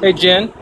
Hey, Jen.